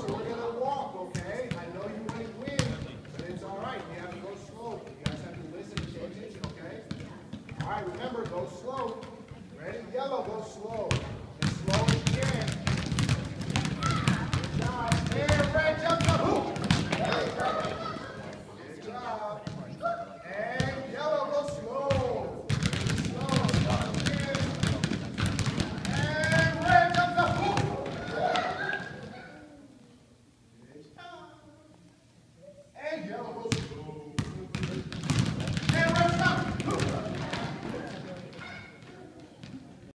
so we're gonna walk, okay? I know you might win, but it's all right. You have to go slow. You guys have to listen, and pay attention, okay? All right, remember, go slow. Ready? Yellow, go slow.